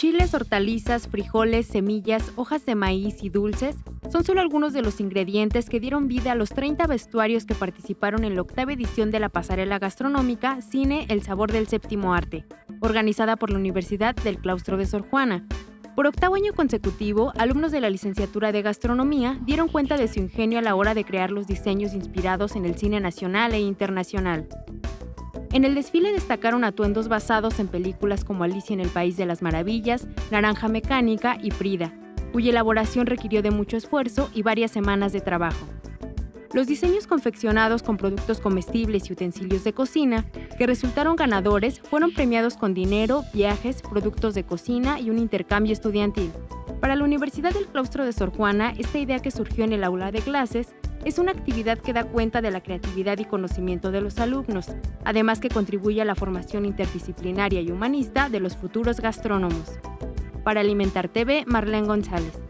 Chiles, hortalizas, frijoles, semillas, hojas de maíz y dulces son solo algunos de los ingredientes que dieron vida a los 30 vestuarios que participaron en la octava edición de la pasarela gastronómica Cine El Sabor del Séptimo Arte, organizada por la Universidad del Claustro de Sor Juana. Por octavo año consecutivo, alumnos de la licenciatura de gastronomía dieron cuenta de su ingenio a la hora de crear los diseños inspirados en el cine nacional e internacional. En el desfile destacaron atuendos basados en películas como Alicia en el País de las Maravillas, Naranja Mecánica y Frida, cuya elaboración requirió de mucho esfuerzo y varias semanas de trabajo. Los diseños confeccionados con productos comestibles y utensilios de cocina, que resultaron ganadores, fueron premiados con dinero, viajes, productos de cocina y un intercambio estudiantil. Para la Universidad del Claustro de Sor Juana, esta idea que surgió en el aula de clases es una actividad que da cuenta de la creatividad y conocimiento de los alumnos, además que contribuye a la formación interdisciplinaria y humanista de los futuros gastrónomos. Para Alimentar TV, Marlene González.